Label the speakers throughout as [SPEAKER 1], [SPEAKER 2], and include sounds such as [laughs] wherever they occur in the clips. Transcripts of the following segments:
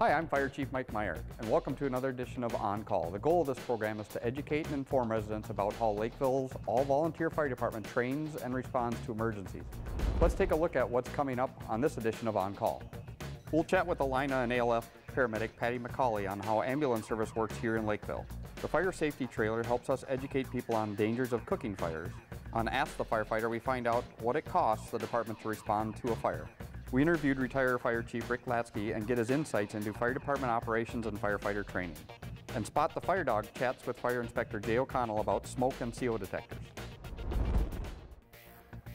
[SPEAKER 1] Hi, I'm Fire Chief Mike Meyer, and welcome to another edition of On Call. The goal of this program is to educate and inform residents about how Lakeville's all-volunteer fire department trains and responds to emergencies. Let's take a look at what's coming up on this edition of On Call. We'll chat with Allina and ALF paramedic Patty McCauley on how ambulance service works here in Lakeville. The fire safety trailer helps us educate people on dangers of cooking fires. On Ask the Firefighter, we find out what it costs the department to respond to a fire. We interviewed retired Fire Chief Rick Lasky and get his insights into fire department operations and firefighter training. And Spot the Fire Dog chats with Fire Inspector Jay O'Connell about smoke and CO detectors.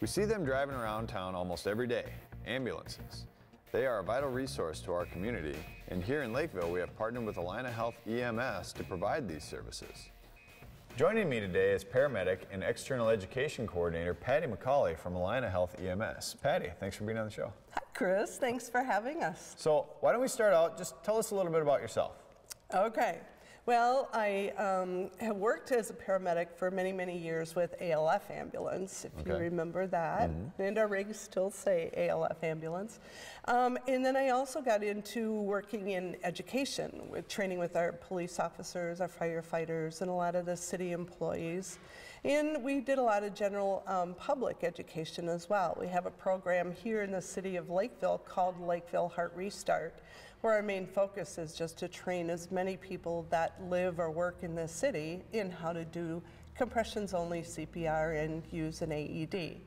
[SPEAKER 2] We see them driving around town almost every day, ambulances. They are a vital resource to our community, and here in Lakeville we have partnered with Allina Health EMS to provide these services. Joining me today is paramedic and external education coordinator Patty McCauley from Allina Health EMS. Patty, thanks for being on the show.
[SPEAKER 3] Hi, Chris. Thanks for having us.
[SPEAKER 2] So, why don't we start out? Just tell us a little bit about yourself.
[SPEAKER 3] Okay. Well, I um, have worked as a paramedic for many, many years with ALF Ambulance, if you remember that. And our rigs still say ALF Ambulance. Um, and then I also got into working in education, with training with our police officers, our firefighters, and a lot of the city employees. And we did a lot of general um, public education as well. We have a program here in the city of Lakeville called Lakeville Heart Restart, where our main focus is just to train as many people that live or work in this city in how to do compressions only CPR and use an AED.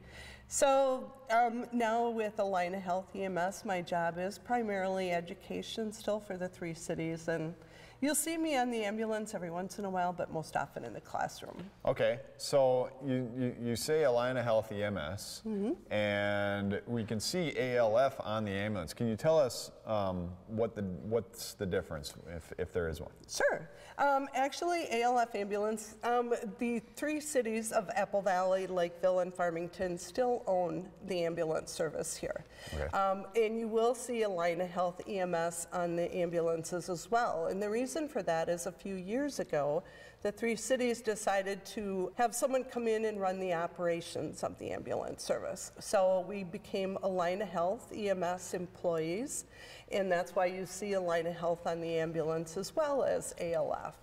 [SPEAKER 3] So um, now with Allina Health EMS, my job is primarily education still for the three cities. And you'll see me on the ambulance every once in a while, but most often in the classroom.
[SPEAKER 2] Okay, so you, you, you say Allina Health EMS, and we can see ALF on the ambulance. Can you tell us um, what the, what's the difference, if, if there is one?
[SPEAKER 3] Sure. Um, actually, ALF Ambulance, um, the three cities of Apple Valley, Lakeville, and Farmington still own the ambulance service here.
[SPEAKER 2] Okay.
[SPEAKER 3] Um, and you will see Allina Health EMS on the ambulances as well. And the reason for that is a few years ago, the three cities decided to have someone come in and run the operations of the ambulance service. So we became Allina Health EMS employees, and that's why you see Allina Health on the ambulance as well as ALF.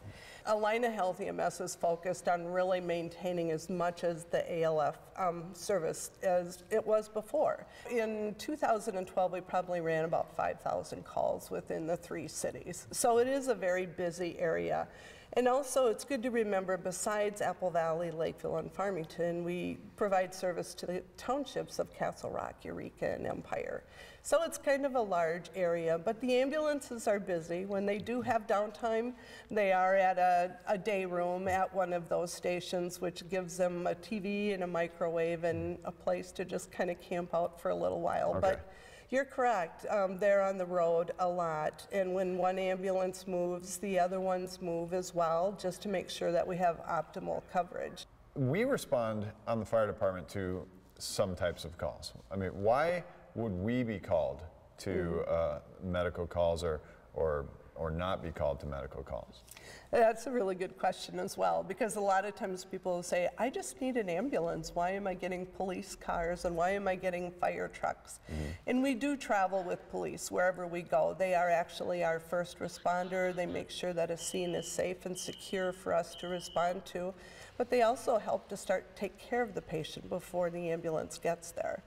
[SPEAKER 3] Allina Health EMS is focused on really maintaining as much as the ALF um, service as it was before. In 2012, we probably ran about 5,000 calls within the three cities. So it is a very busy area. And also, it's good to remember, besides Apple Valley, Lakeville, and Farmington, we provide service to the townships of Castle Rock, Eureka, and Empire. So it's kind of a large area, but the ambulances are busy. When they do have downtime, they are at a, a day room at one of those stations, which gives them a TV and a microwave and a place to just kind of camp out for a little while.
[SPEAKER 2] Okay.
[SPEAKER 3] But you're correct. Um, they're on the road a lot, and when one ambulance moves, the other ones move as well, just to make sure that we have optimal coverage.
[SPEAKER 2] We respond on the fire department to some types of calls. I mean, why would we be called to uh, medical calls or, or, or not be called to medical calls?
[SPEAKER 3] That's a really good question as well, because a lot of times people say, I just need an ambulance. Why am I getting police cars and why am I getting fire trucks? And we do travel with police wherever we go. They are actually our first responder. They make sure that a scene is safe and secure for us to respond to. But they also help to start take care of the patient before the ambulance gets there.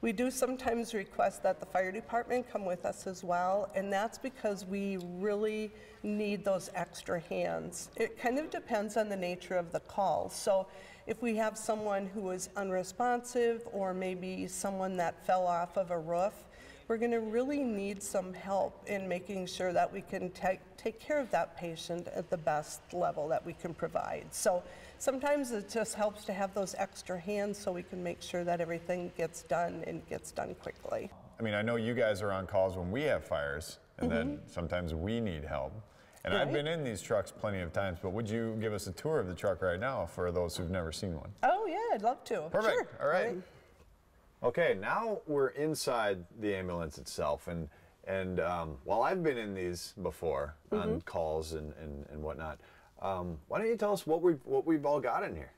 [SPEAKER 3] We do sometimes request that the fire department come with us as well, and that's because we really need those extra hands. It kind of depends on the nature of the call. So if we have someone who is unresponsive or maybe someone that fell off of a roof, we're going to really need some help in making sure that we can take, take care of that patient at the best level that we can provide. So sometimes it just helps to have those extra hands so we can make sure that everything gets done and gets done quickly.
[SPEAKER 2] I mean, I know you guys are on calls when we have fires, and then sometimes we need help. And I've been in these trucks plenty of times, but would you give us a tour of the truck right now for those who've never seen one?
[SPEAKER 3] Oh, yeah, I'd love to.
[SPEAKER 2] Perfect.
[SPEAKER 3] Sure.
[SPEAKER 2] All right. Okay, now we're inside the ambulance itself, and and um, while I've been in these before on calls and, and, and whatnot, um, why don't you tell us what we've what we've all got in here?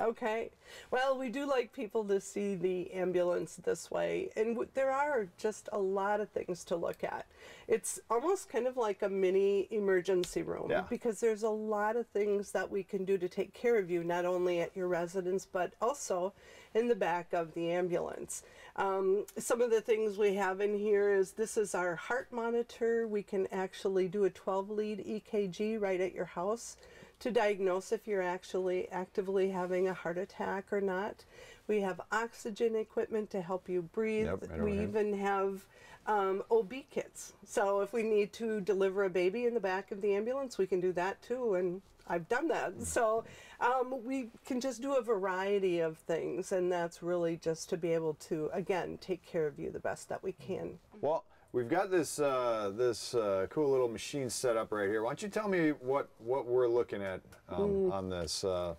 [SPEAKER 3] Okay. Well, we do like people to see the ambulance this way, and w- there are just a lot of things to look at. It's almost kind of like a mini emergency room
[SPEAKER 2] Yeah.
[SPEAKER 3] because there's a lot of things that we can do to take care of you, not only at your residence, but also in the back of the ambulance. Um, some of the things we have in here is this is our heart monitor. We can actually do a 12 lead EKG right at your house to diagnose if you're actually actively having a heart attack or not. We have oxygen equipment to help you breathe.
[SPEAKER 2] Yep, right
[SPEAKER 3] we
[SPEAKER 2] here.
[SPEAKER 3] even have um, OB kits. So if we need to deliver a baby in the back of the ambulance, we can do that too. And I've done that. So um, we can just do a variety of things. And that's really just to be able to, again, take care of you the best that we can.
[SPEAKER 2] Well, we've got this uh, this uh, cool little machine set up right here. Why don't you tell me what what we're looking at um, on this uh,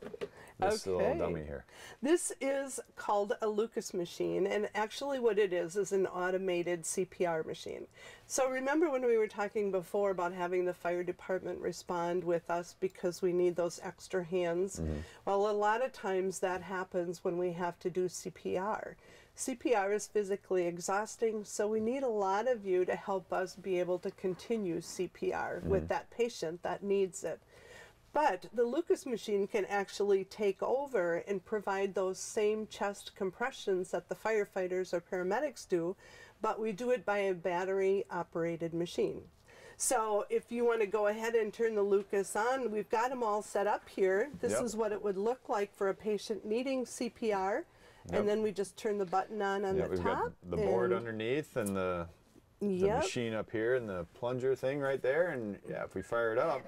[SPEAKER 2] this little
[SPEAKER 3] Mm.
[SPEAKER 2] Dummy here?
[SPEAKER 3] This is called a Lucas machine, and actually, what it is is an automated CPR machine. So, remember when we were talking before about having the fire department respond with us because we need those extra hands? Well, a lot of times that happens when we have to do CPR. CPR is physically exhausting, so we need a lot of you to help us be able to continue CPR mm. with that patient that needs it. But the Lucas machine can actually take over and provide those same chest compressions that the firefighters or paramedics do, but we do it by a battery operated machine. So if you want to go ahead and turn the Lucas on, we've got them all set up here. This
[SPEAKER 2] Yep.
[SPEAKER 3] is what it would look like for a patient needing CPR.
[SPEAKER 2] Yep.
[SPEAKER 3] And then we just turn the button on on
[SPEAKER 2] Yeah,
[SPEAKER 3] the
[SPEAKER 2] we've
[SPEAKER 3] top.
[SPEAKER 2] got the board underneath and the the
[SPEAKER 3] Yep.
[SPEAKER 2] machine up here and the plunger thing right there. And yeah, if we fire it up,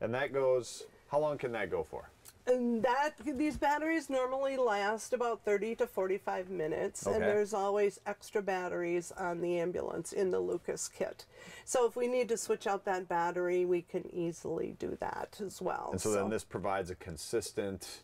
[SPEAKER 2] and that goes. How long can that go for?
[SPEAKER 3] And that these batteries normally last about 30 to 45 minutes, and there's always extra batteries on the ambulance in the Lucas kit. So if we need to switch out that battery, we can easily do that as well.
[SPEAKER 2] And so, then this provides a consistent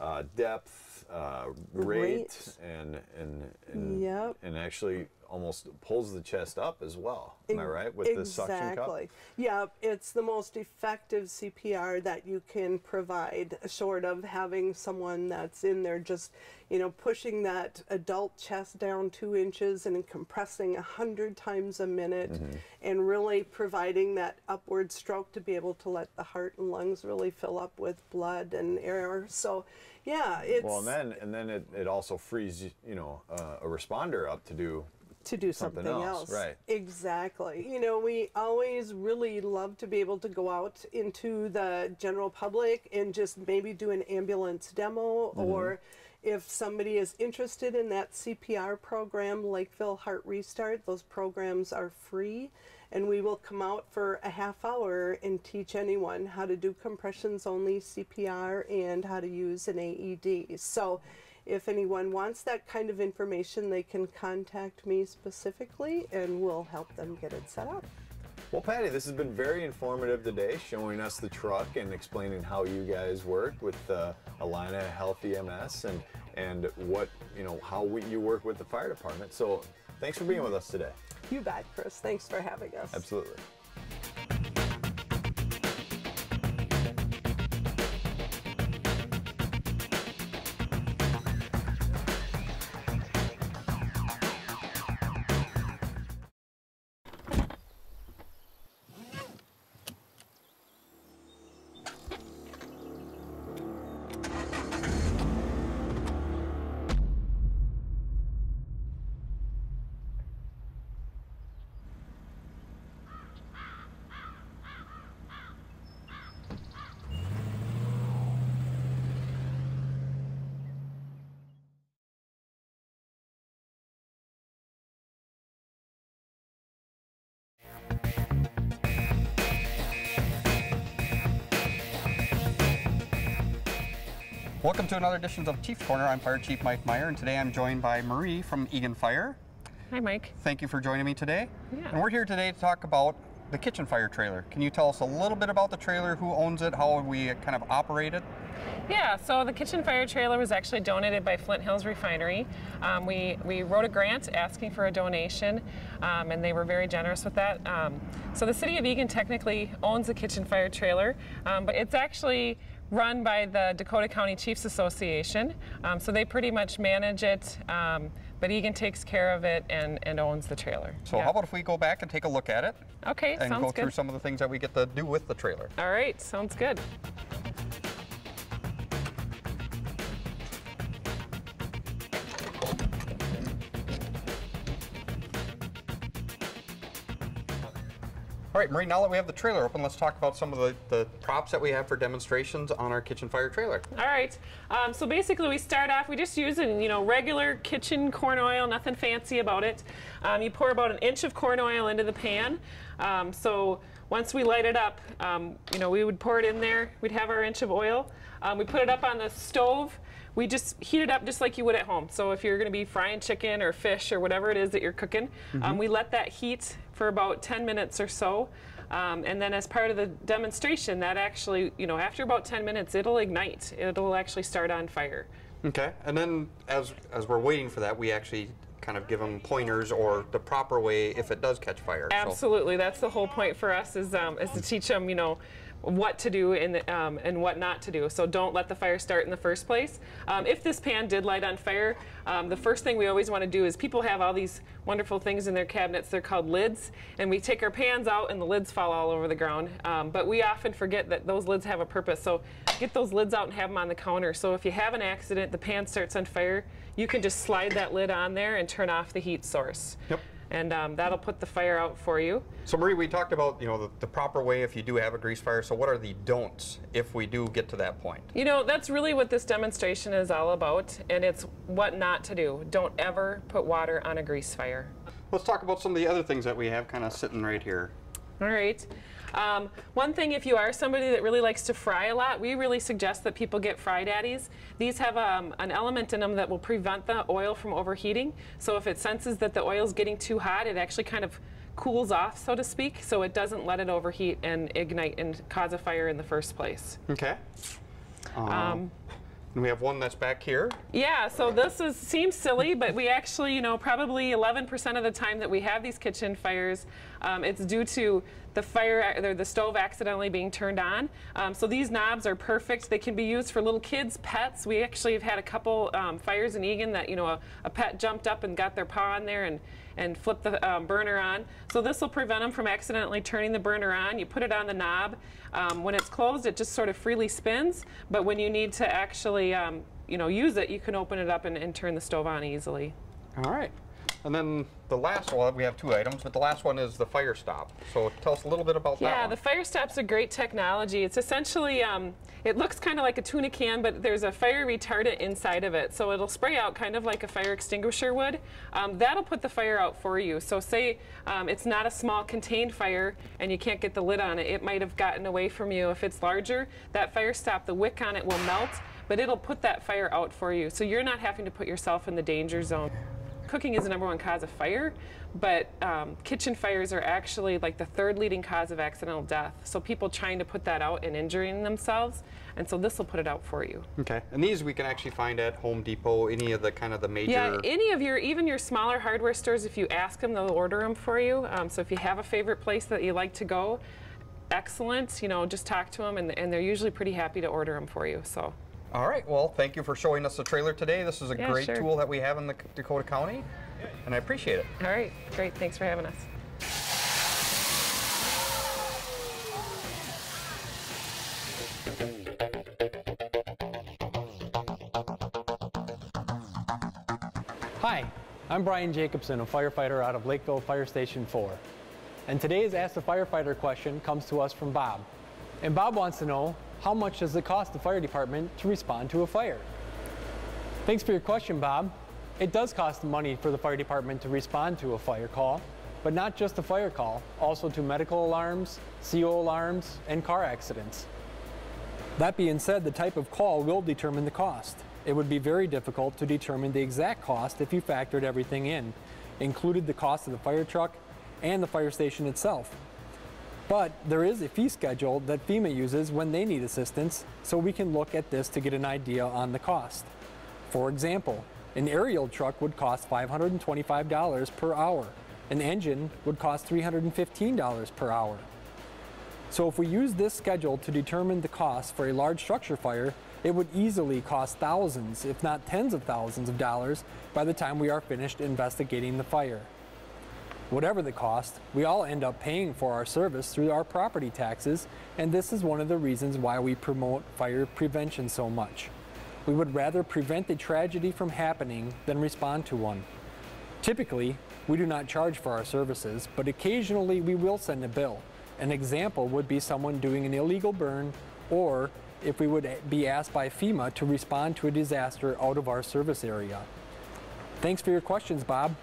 [SPEAKER 2] uh, depth, uh, rate, and and and,
[SPEAKER 3] Yep.
[SPEAKER 2] and actually almost pulls the chest up as well. Am I right with this suction cup?
[SPEAKER 3] Exactly. Yeah, it's the most effective CPR that you can provide, short of having someone that's in there just, you know, pushing that adult chest down two inches and compressing a hundred times a minute,
[SPEAKER 2] Mm-hmm.
[SPEAKER 3] and really providing that upward stroke to be able to let the heart and lungs really fill up with blood and air. So, yeah, it's
[SPEAKER 2] Well, and then and then it, it also frees you know uh, a responder up to do
[SPEAKER 3] to do
[SPEAKER 2] something
[SPEAKER 3] something,
[SPEAKER 2] else,
[SPEAKER 3] else.
[SPEAKER 2] right.
[SPEAKER 3] Exactly. You know, we always really love to be able to go out into the general public and just maybe do an ambulance demo
[SPEAKER 2] Mm-hmm.
[SPEAKER 3] or if somebody is interested in that CPR program, Lakeville Heart Restart, those programs are free. And we will come out for a half hour and teach anyone how to do compressions only CPR and how to use an AED. So if anyone wants that kind of information, they can contact me specifically and we'll help them get it set up.
[SPEAKER 2] Well, Patty, this has been very informative today, showing us the truck and explaining how you guys work with uh, Allina Health EMS and and what you know how we, you work with the fire department. So, thanks for being with us today.
[SPEAKER 3] You bet, Chris. Thanks for having us.
[SPEAKER 2] Absolutely.
[SPEAKER 1] Welcome to another edition of Chief Corner. I'm Fire Chief Mike Meyer, and today I'm joined by Marie from Eagan Fire.
[SPEAKER 4] Hi, Mike.
[SPEAKER 1] Thank you for joining me today.
[SPEAKER 4] Yeah.
[SPEAKER 1] And we're here today to talk about the kitchen fire trailer. Can you tell us a little bit about the trailer, who owns it, how we kind of operate it?
[SPEAKER 4] Yeah, so the kitchen fire trailer was actually donated by Flint Hills Refinery. Um, we, we wrote a grant asking for a donation, um, and they were very generous with that. Um, so the city of Eagan technically owns the kitchen fire trailer, um, but it's actually run by the Dakota County Chiefs Association. Um, so they pretty much manage it, um, but Eagan takes care of it and, and owns the trailer.
[SPEAKER 1] So
[SPEAKER 4] Yeah.
[SPEAKER 1] how about if we go back and take a look at it
[SPEAKER 4] Okay,
[SPEAKER 1] and go through some of the things that we get to do with the trailer.
[SPEAKER 4] All right, sounds good.
[SPEAKER 1] All right, Marie, now that we have the trailer open, let's talk about some of the, the props that we have for demonstrations on our kitchen fire trailer.
[SPEAKER 4] All right. Um, so basically, we start off. We just use you know regular kitchen corn oil, nothing fancy about it. Um, you pour about an inch of corn oil into the pan. Um, so once we light it up, um, you know we would pour it in there. We'd have our inch of oil. Um, we put it up on the stove. We just heat it up just like you would at home. So if you're going to be frying chicken or fish or whatever it is that you're cooking, um, we let that heat for about 10 minutes or so. Um, and then as part of the demonstration, that actually, you know, after about 10 minutes, it'll ignite. It'll actually start on fire.
[SPEAKER 1] Okay, and then as as we're waiting for that, we actually kind of give them pointers or the proper way if it does catch fire. So-
[SPEAKER 4] Absolutely, that's the whole point for us is um, is to teach them, you know, what to do and um, and what not to do. So don't let the fire start in the first place. Um, if this pan did light on fire, um, the first thing we always want to do is people have all these wonderful things in their cabinets. They're called lids, and we take our pans out and the lids fall all over the ground. Um, but we often forget that those lids have a purpose. So get those lids out and have them on the counter. So if you have an accident, the pan starts on fire, you can just slide that lid on there and turn off the heat source.
[SPEAKER 1] Yep.
[SPEAKER 4] And um, that'll put the fire out for you.
[SPEAKER 1] So Marie, we talked about you know the, the proper way if you do have a grease fire. So what are the don'ts if we do get to that point?
[SPEAKER 4] You know, that's really what this demonstration is all about, and it's what not to do. Don't ever put water on a grease fire.
[SPEAKER 1] Let's talk about some of the other things that we have kind of sitting right here.
[SPEAKER 4] All right. Um, one thing, if you are somebody that really likes to fry a lot, we really suggest that people get fry daddies. These have um, an element in them that will prevent the oil from overheating. So if it senses that the oil is getting too hot, it actually kind of cools off, so to speak, so it doesn't let it overheat and ignite and cause a fire in the first place.
[SPEAKER 1] Okay. Um, and we have one that's back here.
[SPEAKER 4] Yeah, so this is seems silly, but we actually, you know, probably 11% of the time that we have these kitchen fires, um, it's due to the fire, or the stove accidentally being turned on. Um, so these knobs are perfect. They can be used for little kids, pets. We actually have had a couple um, fires in Eagan that, you know, a, a pet jumped up and got their paw on there and and flip the um, burner on. So this will prevent them from accidentally turning the burner on. You put it on the knob. Um, when it's closed, it just sort of freely spins. But when you need to actually, um, you know, use it, you can open it up and, and turn the stove on easily.
[SPEAKER 1] All right. And then the last one, we have two items, but the last one is the fire stop. So tell us a little bit about that
[SPEAKER 4] Yeah, the fire stop's a great technology. It's essentially, um, it looks kind of like a tuna can, but there's a fire retardant inside of it. So it'll spray out kind of like a fire extinguisher would. Um, that'll put the fire out for you. So say um, it's not a small contained fire and you can't get the lid on it, it might have gotten away from you. If it's larger, that fire stop, the wick on it will melt, but it'll put that fire out for you. So you're not having to put yourself in the danger zone cooking is the number one cause of fire, but um, kitchen fires are actually like the third leading cause of accidental death. So people trying to put that out and injuring themselves, and so this will put it out for you.
[SPEAKER 1] Okay. And these we can actually find at Home Depot, any of the kind of the major.
[SPEAKER 4] Yeah, any of your, even your smaller hardware stores, if you ask them, they'll order them for you. Um, so if you have a favorite place that you like to go, excellent. You know, just talk to them, and, and they're usually pretty happy to order them for you. So.
[SPEAKER 1] All right. Well, thank you for showing us the trailer today. This is a
[SPEAKER 4] Yeah,
[SPEAKER 1] great
[SPEAKER 4] sure.
[SPEAKER 1] tool that we have in the Dakota County, and I appreciate it.
[SPEAKER 4] All right, great. Thanks for having us.
[SPEAKER 5] Hi, I'm Brian Jacobson, a firefighter out of Lakeville Fire Station 4. And today's Ask the Firefighter question comes to us from Bob. And Bob wants to know, how much does it cost the fire department to respond to a fire? Thanks for your question, Bob. It does cost money for the fire department to respond to a fire call, but not just a fire call, also to medical alarms, CO alarms, and car accidents. That being said, the type of call will determine the cost. It would be very difficult to determine the exact cost if you factored everything in, included the cost of the fire truck and the fire station itself. But there is a fee schedule that FEMA uses when they need assistance, so we can look at this to get an idea on the cost. For example, an aerial truck would cost $525 per hour. An engine would cost $315 per hour. So if we use this schedule to determine the cost for a large structure fire, it would easily cost thousands, if not tens of thousands of dollars by the time we are finished investigating the fire. Whatever the cost, we all end up paying for our service through our property taxes, and this is one of the reasons why we promote fire prevention so much. We would rather prevent a tragedy from happening than respond to one. Typically, we do not charge for our services, but occasionally we will send a bill. An example would be someone doing an illegal burn, or if we would be asked by FEMA to respond to a disaster out of our service area. Thanks for your questions, Bob.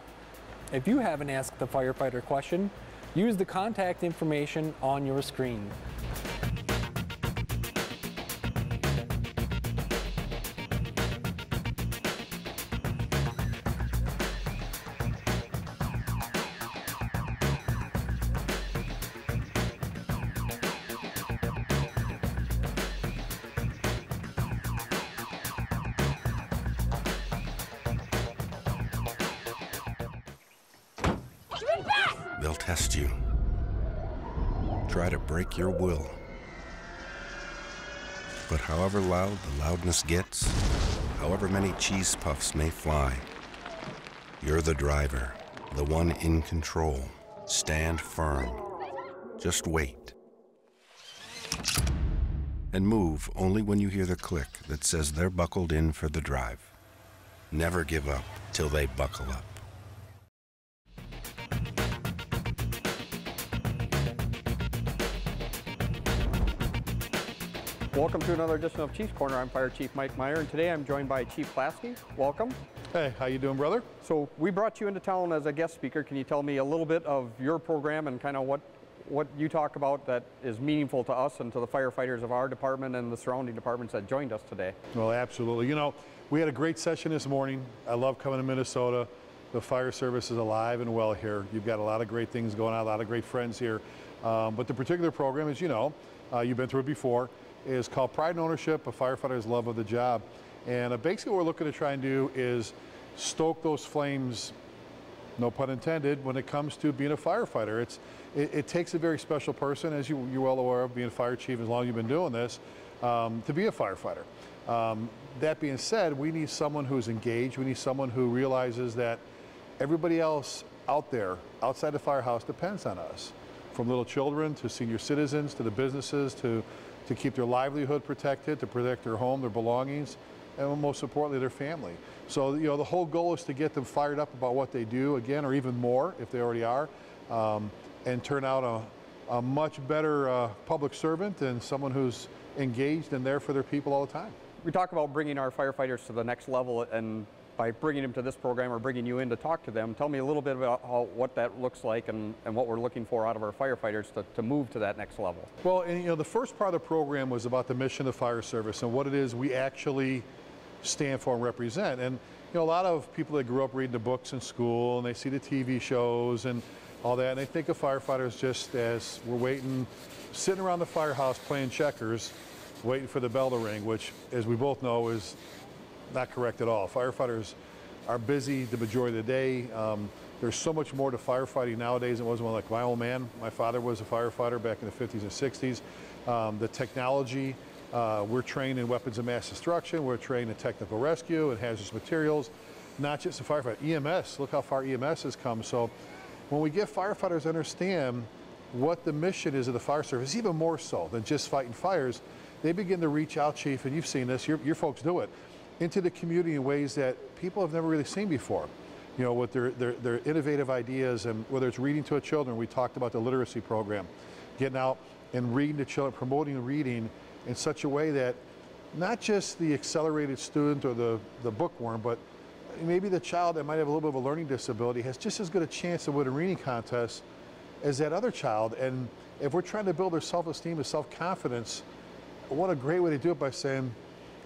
[SPEAKER 5] If you haven't asked the firefighter question, use the contact information on your screen.
[SPEAKER 6] They'll test you. Try to break your will. But however loud the loudness gets, however many cheese puffs may fly, you're the driver, the one in control. Stand firm. Just wait. And move only when you hear the click that says they're buckled in for the drive. Never give up till they buckle up.
[SPEAKER 1] Welcome to another edition of Chief's Corner. I'm Fire Chief Mike Meyer, and today I'm joined by Chief Lasky. Welcome.
[SPEAKER 7] Hey, how you doing, brother?
[SPEAKER 1] So we brought you into town as a guest speaker. Can you tell me a little bit of your program and kind of what what you talk about that is meaningful to us and to the firefighters of our department and the surrounding departments that joined us today?
[SPEAKER 7] Well, absolutely. You know, we had a great session this morning. I love coming to Minnesota. The fire service is alive and well here. You've got a lot of great things going on, a lot of great friends here. Um, but the particular program, as you know, uh, you've been through it before, is called Pride and Ownership, a firefighter's love of the job. And uh, basically what we're looking to try and do is stoke those flames, no pun intended, when it comes to being a firefighter. It's, it, it takes a very special person, as you, you're well aware of, being a fire chief as long as you've been doing this, um, to be a firefighter. Um, that being said, we need someone who's engaged. We need someone who realizes that everybody else out there, outside the firehouse, depends on us. From little children to senior citizens to the businesses to, to keep their livelihood protected, to protect their home, their belongings, and most importantly, their family. So, you know, the whole goal is to get them fired up about what they do again, or even more if they already are, um, and turn out a, a much better uh, public servant and someone who's engaged and there for their people all the time.
[SPEAKER 1] We talk about bringing our firefighters to the next level and by bringing them to this program or bringing you in to talk to them, tell me a little bit about how, what that looks like and, and what we're looking for out of our firefighters to, to move to that next level.
[SPEAKER 7] Well, and, you know, the first part of the program was about the mission of fire service and what it is we actually stand for and represent. And you know, a lot of people that grew up reading the books in school and they see the TV shows and all that, and they think of firefighters just as we're waiting, sitting around the firehouse playing checkers, waiting for the bell to ring, which, as we both know, is not correct at all. Firefighters are busy the majority of the day. Um, there's so much more to firefighting nowadays than it was when like my old man, my father was a firefighter back in the 50s and 60s. Um, the technology, uh, we're trained in weapons of mass destruction, we're trained in technical rescue and hazardous materials, not just the firefighter. EMS, look how far EMS has come. So when we get firefighters to understand what the mission is of the fire service, even more so than just fighting fires, they begin to reach out, Chief, and you've seen this, your, your folks do it, into the community in ways that people have never really seen before. You know, with their, their, their innovative ideas and whether it's reading to a children, we talked about the literacy program, getting out and reading to children, promoting reading in such a way that not just the accelerated student or the, the bookworm, but maybe the child that might have a little bit of a learning disability has just as good a chance to win a reading contest as that other child. And if we're trying to build their self-esteem and self-confidence, what a great way to do it by saying,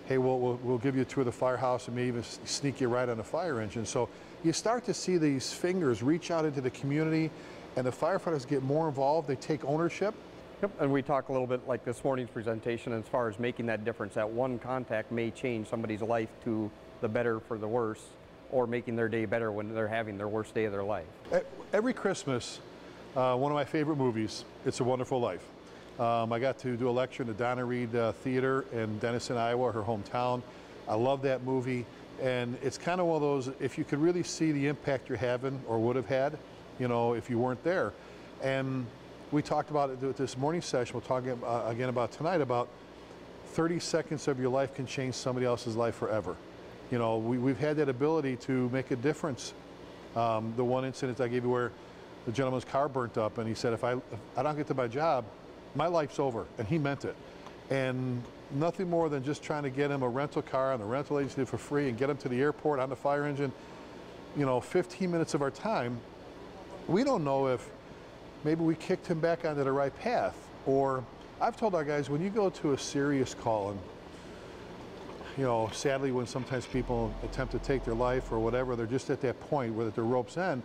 [SPEAKER 7] hey, we'll, we'll, we'll, give you a tour of the firehouse and maybe even sneak you right on the fire engine. So you start to see these fingers reach out into the community and the firefighters get more involved, they take ownership.
[SPEAKER 1] Yep, and we talk a little bit like this morning's presentation as far as making that difference. That one contact may change somebody's life to the better for the worse, or making their day better when they're having their worst day of their life.
[SPEAKER 7] Every Christmas, uh, one of my favorite movies, It's a Wonderful Life. Um, I got to do a lecture in the Donna Reed uh, Theater in Denison, Iowa, her hometown. I love that movie, and it's kind of one of those, if you could really see the impact you're having or would have had, you know, if you weren't there. And we talked about it this morning session, we'll talk uh, again about tonight, about 30 seconds of your life can change somebody else's life forever. You know, we, we've had that ability to make a difference um, the one incident I gave you where the gentleman's car burnt up, and he said, if I, if I don't get to my job, my life's over. And he meant it. And nothing more than just trying to get him a rental car on the rental agency for free and get him to the airport on the fire engine. You know, 15 minutes of our time. We don't know if maybe we kicked him back onto the right path. Or I've told our guys, when you go to a serious call, and you know, sadly, when sometimes people attempt to take their life or whatever, they're just at that point where their rope's end.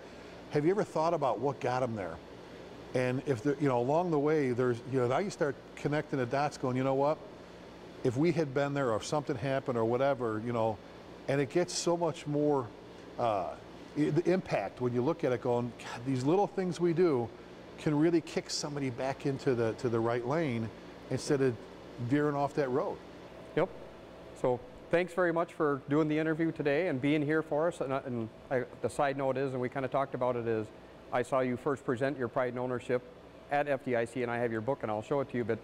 [SPEAKER 7] Have you ever thought about what got them there? And if the, you know, along the way, there's, you know, now you start connecting the dots, going, you know what? If we had been there, or if something happened, or whatever, you know, and it gets so much more uh, the impact when you look at it, going, God, these little things we do can really kick somebody back into the to the right lane instead of veering off that road.
[SPEAKER 1] Yep. So thanks very much for doing the interview today and being here for us. And, and I, the side note is, and we kind of talked about it, is I saw you first present your pride and ownership at FDIC, and I have your book, and I'll show it to you. But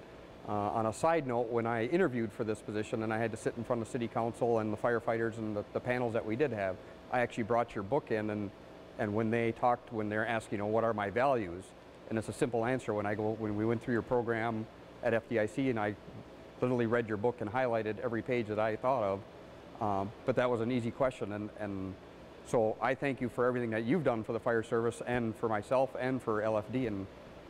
[SPEAKER 1] uh, on a side note, when I interviewed for this position, and I had to sit in front of City Council and the firefighters and the, the panels that we did have, I actually brought your book in, and and when they talked, when they're asking, you know, what are my values, and it's a simple answer. When I go, when we went through your program at FDIC, and I literally read your book and highlighted every page that I thought of. Um, but that was an easy question, and, and so I thank you for everything that you've done for the fire service and for myself and for LFD, and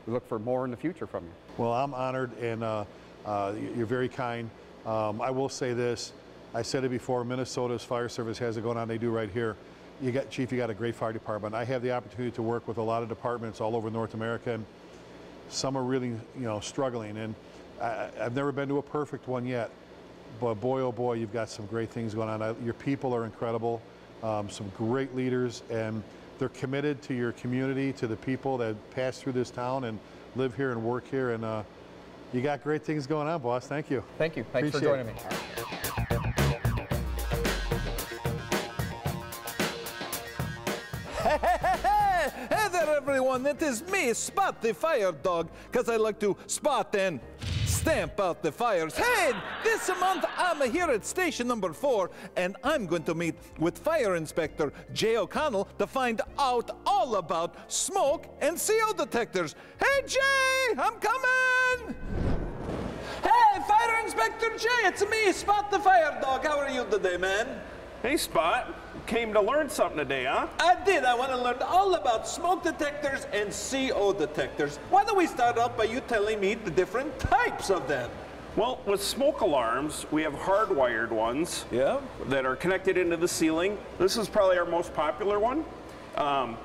[SPEAKER 1] we look for more in the future from you.
[SPEAKER 7] Well, I'm honored and uh, uh, you're very kind. Um, I will say this I said it before Minnesota's fire service has it going on, they do right here. You got, Chief, you got a great fire department. I have the opportunity to work with a lot of departments all over North America, and some are really, you know, struggling. And I, I've never been to a perfect one yet, but boy, oh boy, you've got some great things going on. I, your people are incredible, um, some great leaders, and they're committed to your community, to the people that pass through this town and live here and work here. And uh, you got great things going on, boss. Thank you.
[SPEAKER 1] Thank you. Thanks
[SPEAKER 7] Appreciate
[SPEAKER 1] for
[SPEAKER 7] it.
[SPEAKER 1] joining me. [laughs]
[SPEAKER 8] Hey there, everyone. It is me, Spot the Fire Dog, because I like to spot and stamp out the fires. Hey, this month I'm here at station number four, and I'm going to meet with Fire Inspector Jay O'Connell to find out all about smoke and CO detectors. Hey, Jay, I'm coming! Hey, Fire Inspector Jay, it's me, Spot the Fire Dog. How are you today, man?
[SPEAKER 9] Hey, Spot. Came to learn something today, huh?
[SPEAKER 8] I did. I want to learn all about smoke detectors and CO detectors. Why don't we start off by you telling me the different types of them?
[SPEAKER 9] Well, with smoke alarms, we have hardwired ones
[SPEAKER 8] Yeah.
[SPEAKER 9] that are connected into the ceiling. This is probably our most popular one um,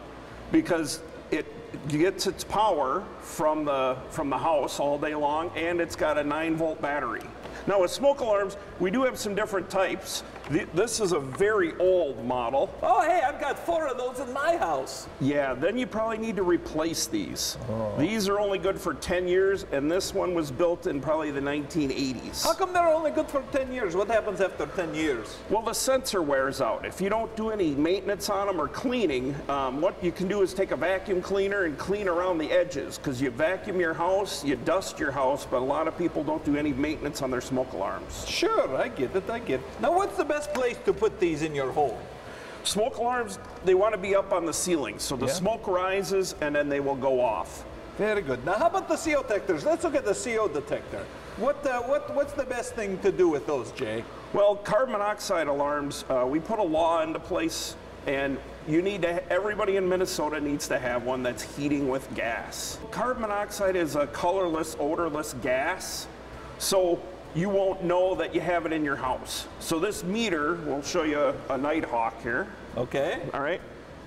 [SPEAKER 9] because it gets its power from the from the house all day long, and it's got a 9 volt battery. Now, with smoke alarms, we do have some different types. Th- This is a very old model.
[SPEAKER 8] Oh, hey, I've got four of those in my house.
[SPEAKER 9] Yeah, then you probably need to replace these. These are only good for 10 years, and this one was built in probably the 1980s.
[SPEAKER 8] How come they're only good for 10 years? What happens after 10 years?
[SPEAKER 9] Well, the sensor wears out. If you don't do any maintenance on them or cleaning, um, what you can do is take a vacuum cleaner and clean around the edges because you vacuum your house, you dust your house, but a lot of people don't do any maintenance on their smoke alarms.
[SPEAKER 8] Sure, I get it, I get it. Now, what's the best place to put these in your home?
[SPEAKER 9] Smoke alarms, they want to be up on the ceiling, so the
[SPEAKER 8] Yeah.
[SPEAKER 9] smoke rises and then they will go off.
[SPEAKER 8] Very good. Now, how about the CO detectors? Let's look at the CO detector. What, uh, what, what's the best thing to do with those, Jay?
[SPEAKER 9] Well, carbon monoxide alarms, uh, we put a law into place, and you need to. Everybody in Minnesota needs to have one that's heating with gas. Carbon monoxide is a colorless, odorless gas, so you won't know that you have it in your house. So this meter, we'll show you a, a Nighthawk here.
[SPEAKER 8] Okay.
[SPEAKER 9] All right.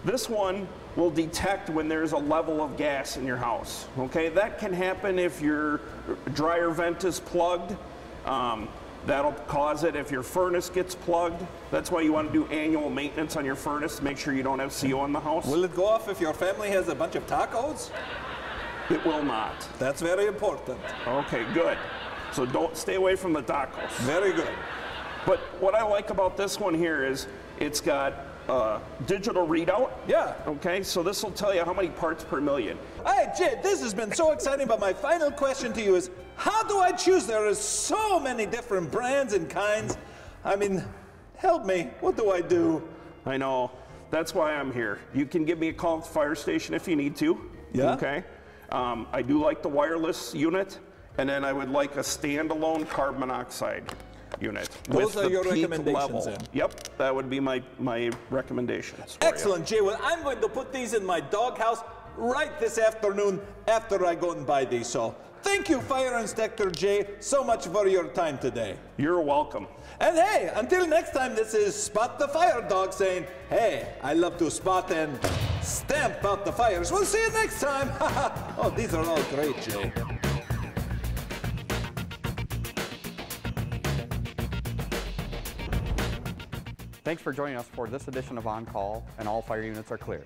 [SPEAKER 9] This one will detect when there's a level of gas in your house. Okay, that can happen if your dryer vent is plugged. Um, that'll cause it if your furnace gets plugged. That's why you want to do annual maintenance on your furnace to make sure you don't have CO in the house.
[SPEAKER 8] Will it go off if your family has a bunch of tacos?
[SPEAKER 9] It will not.
[SPEAKER 8] That's very important.
[SPEAKER 9] Okay, good. So don't stay away from the tacos.
[SPEAKER 8] Very good.
[SPEAKER 9] But what I like about this one here is it's got a digital readout.
[SPEAKER 8] Yeah.
[SPEAKER 9] Okay, so this will tell you how many parts per million.
[SPEAKER 8] Hey, Jay, this has been so exciting, but my final question to you is how do I choose? There are so many different brands and kinds. I mean, help me. What do I do?
[SPEAKER 9] I know. That's why I'm here. You can give me a call at the fire station if you need to.
[SPEAKER 8] Yeah.
[SPEAKER 9] Okay. Um, I do like the wireless unit, and then I would like a standalone carbon monoxide unit.
[SPEAKER 8] Those
[SPEAKER 9] with
[SPEAKER 8] are
[SPEAKER 9] the
[SPEAKER 8] your
[SPEAKER 9] peak
[SPEAKER 8] recommendations?
[SPEAKER 9] Yep, that would be my, my recommendations. for you.
[SPEAKER 8] Excellent, Jay. Well, I'm going to put these in my doghouse right this afternoon after I go and buy these. So thank you, Fire Inspector Jay, so much for your time today.
[SPEAKER 9] You're welcome.
[SPEAKER 8] And hey, until next time, this is Spot the Fire Dog saying, hey, I love to spot and stamp out the fires. We'll see you next time. [laughs] oh, these are all great, Jay.
[SPEAKER 1] Thanks for joining us for this edition of On Call, and all fire units are clear.